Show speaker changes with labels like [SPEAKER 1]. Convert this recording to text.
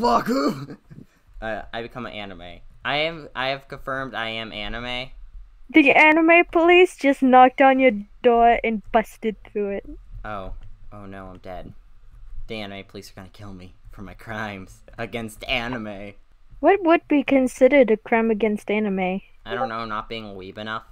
[SPEAKER 1] Baku. Uh, I become an anime. I am. I have confirmed I am anime.
[SPEAKER 2] The anime police just knocked on your door and busted through it.
[SPEAKER 1] Oh. Oh no, I'm dead. The anime police are gonna kill me for my crimes against anime.
[SPEAKER 2] What would be considered a crime against anime?
[SPEAKER 1] I don't know, not being weeb enough.